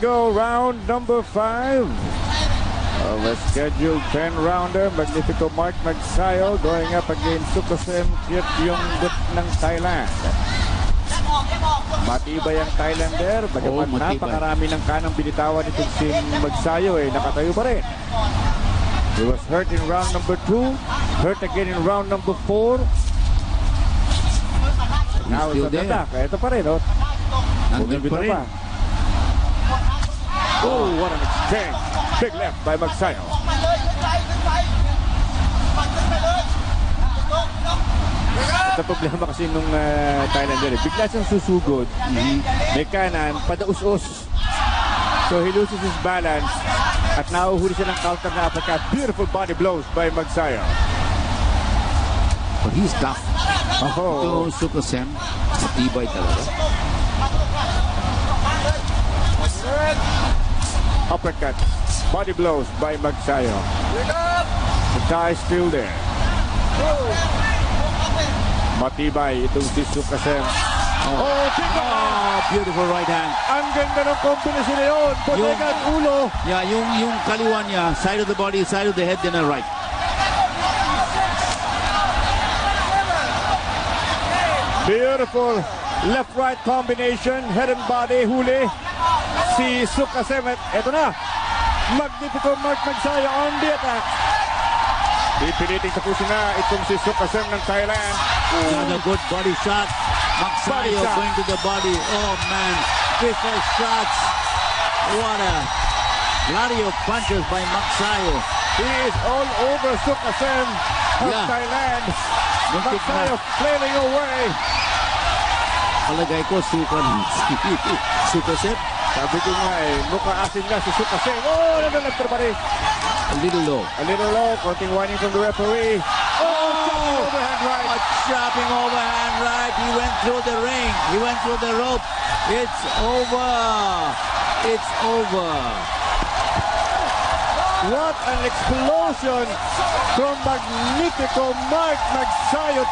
go, round number five. Of a scheduled 10-rounder, Magnifico Mark Magsayo going up against Sukosem Kiet Yonggut ng Thailand. Matibay ang Thailander, bagaman Oo, matibay. napakarami ng kanang binitawan itong si Magsayo, eh, nakatayo pa rin. He was hurt in round number two, hurt again in round number four. Now it's an there. attack. Ito pa rin, oh. Nandun pa rin. Oh, what an exchange. Big left by Magsayo. Ito problema kasi nung uh, Thailander. eh. Bigla siyang susugod. May kanan, padaus-us. So he loses his balance. At nauhuli siya ng counter na uppercut. Beautiful body blows by Magsayo. But he's tough. Oh, Ito, Sukosem, matibay talaga. Uppercut. Body blows by Magsayo. The tie still there. Matibay itong si Sukasem. Oh, kick out! Oh, ah, beautiful right hand. Ang ganda ng kombinasyon na yun. Bodega at ulo. Yeah, yung, yung kaliwa niya, side of the body, side of the head, then a right. Beautiful left-right combination. Head and body, huli. Si Sukasemet. Ito na. Magnifico Mark Magsayo on the attack. Pipiliting tapusin na itong si Sukasem ng Thailand. Another good body shot. Body Magsayo shot. going to the body. Oh man, vicious shots. What a of punches by Magsayo. He is all over Sukasem of Yeah. Thailand. Magsayo flailing away. Palagay ko, suka ng suka set. Sabi ko nga eh, mukha asin na si Sukasem. Oh, naglalagtar pa rin. A little low. A little low, konting warning from the referee. Oh, overhand right. A chopping overhand right. He went through the ring. He went through the rope. It's over. It's over. What an explosion from Magnifico Mark Magsayo.